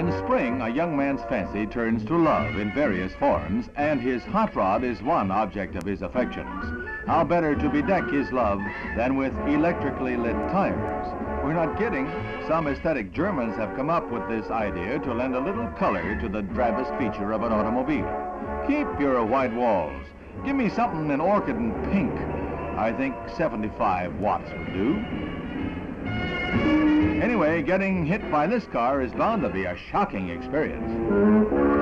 In spring, a young man's fancy turns to love in various forms, and his hot rod is one object of his affections. How better to bedeck his love than with electrically lit tires? We're not kidding. Some aesthetic Germans have come up with this idea to lend a little color to the drabbest feature of an automobile. Keep your white walls. Give me something in orchid and pink. I think 75 watts would do. Anyway, getting hit by this car is bound to be a shocking experience.